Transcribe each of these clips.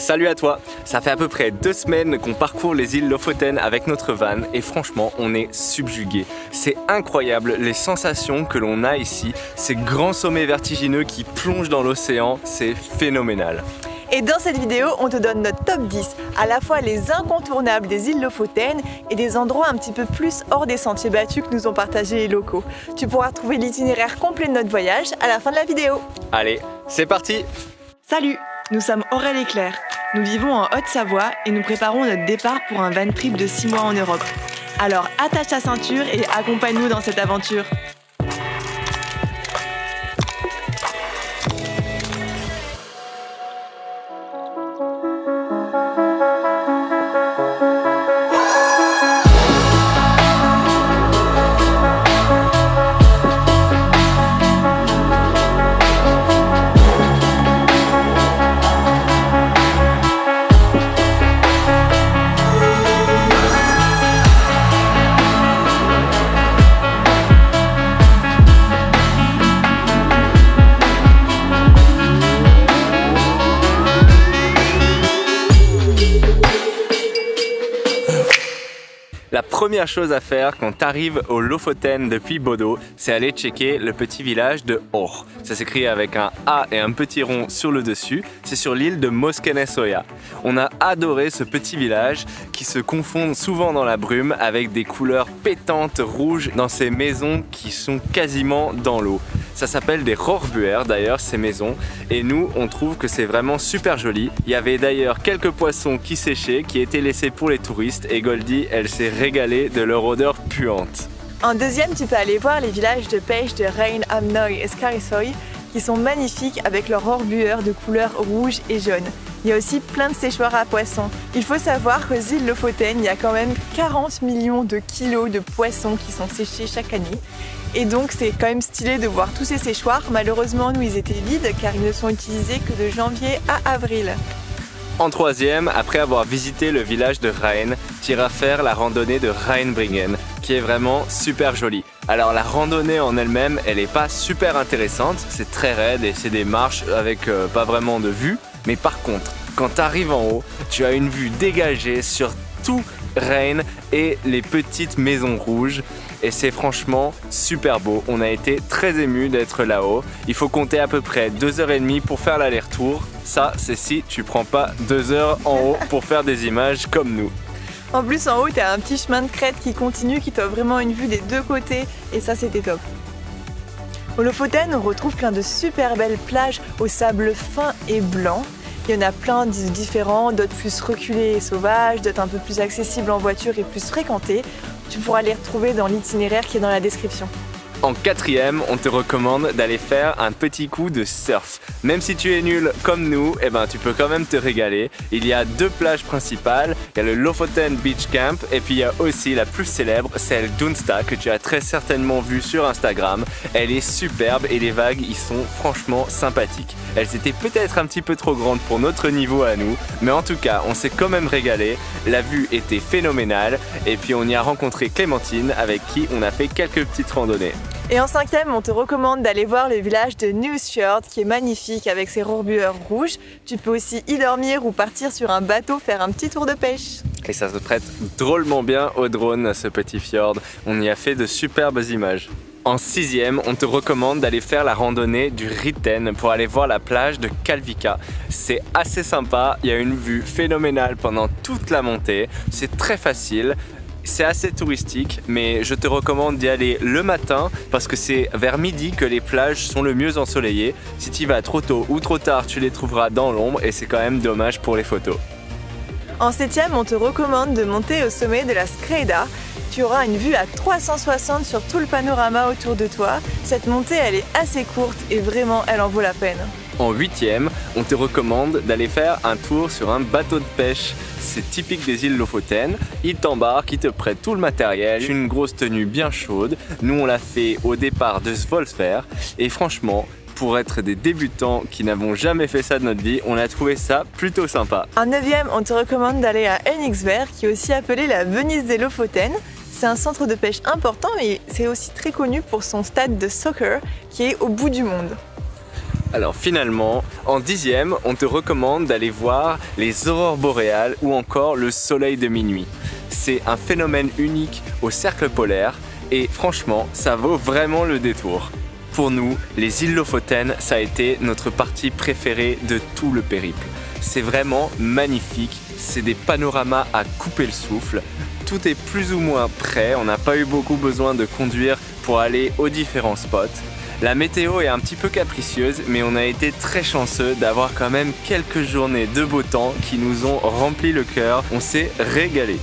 Salut à toi Ça fait à peu près deux semaines qu'on parcourt les îles Lofoten avec notre van et franchement on est subjugué. C'est incroyable les sensations que l'on a ici, ces grands sommets vertigineux qui plongent dans l'océan, c'est phénoménal. Et dans cette vidéo, on te donne notre top 10, à la fois les incontournables des îles Lofoten et des endroits un petit peu plus hors des sentiers battus que nous ont partagés les locaux. Tu pourras trouver l'itinéraire complet de notre voyage à la fin de la vidéo. Allez, c'est parti Salut, nous sommes Aurèle et Claire. Nous vivons en Haute-Savoie et nous préparons notre départ pour un van trip de 6 mois en Europe. Alors attache ta ceinture et accompagne-nous dans cette aventure. Première chose à faire quand tu arrives au Lofoten depuis Bodo, c'est aller checker le petit village de Or. Ça s'écrit avec un A et un petit rond sur le dessus. C'est sur l'île de Moskenesoya. On a adoré ce petit village qui se confond souvent dans la brume avec des couleurs pétantes rouges dans ces maisons qui sont quasiment dans l'eau. Ça s'appelle des Rorbuer d'ailleurs ces maisons et nous on trouve que c'est vraiment super joli. Il y avait d'ailleurs quelques poissons qui séchaient qui étaient laissés pour les touristes et Goldie elle s'est régalée de leur odeur puante. En deuxième, tu peux aller voir les villages de pêche de Rein, Amnoy et Skarisoy qui sont magnifiques avec leurs orbueurs de couleur rouge et jaune. Il y a aussi plein de séchoirs à poissons. Il faut savoir qu'aux îles Lofoten, il y a quand même 40 millions de kilos de poissons qui sont séchés chaque année. Et donc c'est quand même stylé de voir tous ces séchoirs. Malheureusement, nous, ils étaient vides car ils ne sont utilisés que de janvier à avril. En troisième, après avoir visité le village de Rhein, tu iras faire la randonnée de Rheinbringen, qui est vraiment super jolie. Alors la randonnée en elle-même, elle n'est pas super intéressante, c'est très raide et c'est des marches avec euh, pas vraiment de vue. Mais par contre, quand tu arrives en haut, tu as une vue dégagée sur tout Rhein et les petites maisons rouges et c'est franchement super beau. On a été très ému d'être là-haut. Il faut compter à peu près 2h30 pour faire l'aller-retour. Ça, c'est si tu prends pas 2 heures en haut pour faire des images comme nous. En plus, en haut, tu as un petit chemin de crête qui continue, qui t'offre vraiment une vue des deux côtés, et ça, c'était top. Au Lofoten, on retrouve plein de super belles plages au sable fin et blanc. Il y en a plein de différents, d'autres plus reculés et sauvages, d'autres un peu plus accessibles en voiture et plus fréquentés. Tu pourras les retrouver dans l'itinéraire qui est dans la description. En quatrième, on te recommande d'aller faire un petit coup de surf. Même si tu es nul comme nous, eh ben, tu peux quand même te régaler. Il y a deux plages principales. Il y a le Lofoten Beach Camp et puis il y a aussi la plus célèbre, celle d'Unsta que tu as très certainement vue sur Instagram. Elle est superbe et les vagues y sont franchement sympathiques. Elles étaient peut-être un petit peu trop grandes pour notre niveau à nous, mais en tout cas, on s'est quand même régalé. La vue était phénoménale et puis on y a rencontré Clémentine avec qui on a fait quelques petites randonnées. Et en cinquième, on te recommande d'aller voir le village de Newsfjord qui est magnifique avec ses rourbueurs rouges. Tu peux aussi y dormir ou partir sur un bateau faire un petit tour de pêche. Et ça se prête drôlement bien au drone, ce petit fjord. On y a fait de superbes images. En sixième, on te recommande d'aller faire la randonnée du Ritten pour aller voir la plage de Kalvika. C'est assez sympa, il y a une vue phénoménale pendant toute la montée, c'est très facile. C'est assez touristique, mais je te recommande d'y aller le matin parce que c'est vers midi que les plages sont le mieux ensoleillées. Si tu y vas trop tôt ou trop tard, tu les trouveras dans l'ombre et c'est quand même dommage pour les photos. En septième, on te recommande de monter au sommet de la Skreda. Tu auras une vue à 360 sur tout le panorama autour de toi. Cette montée, elle est assez courte et vraiment, elle en vaut la peine. En huitième, on te recommande d'aller faire un tour sur un bateau de pêche. C'est typique des îles Lofoten. Ils t'embarquent, ils te prêtent tout le matériel, une grosse tenue bien chaude. Nous, on l'a fait au départ de Svolsver. Et franchement, pour être des débutants qui n'avons jamais fait ça de notre vie, on a trouvé ça plutôt sympa. En neuvième, on te recommande d'aller à Enixver, qui est aussi appelé la Venise des Lofoten. C'est un centre de pêche important et c'est aussi très connu pour son stade de soccer qui est au bout du monde. Alors finalement, en dixième, on te recommande d'aller voir les aurores boréales ou encore le soleil de minuit. C'est un phénomène unique au cercle polaire et franchement, ça vaut vraiment le détour. Pour nous, les îles Lofoten, ça a été notre partie préférée de tout le périple. C'est vraiment magnifique, c'est des panoramas à couper le souffle. Tout est plus ou moins prêt, on n'a pas eu beaucoup besoin de conduire pour aller aux différents spots. La météo est un petit peu capricieuse, mais on a été très chanceux d'avoir quand même quelques journées de beau temps qui nous ont rempli le cœur. On s'est régalé.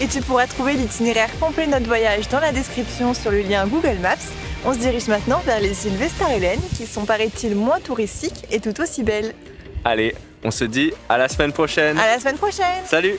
Et tu pourras trouver l'itinéraire complet de notre voyage dans la description sur le lien Google Maps. On se dirige maintenant vers les îles Vestar-Hélène qui sont paraît-il moins touristiques et tout aussi belles. Allez, on se dit à la semaine prochaine. À la semaine prochaine. Salut.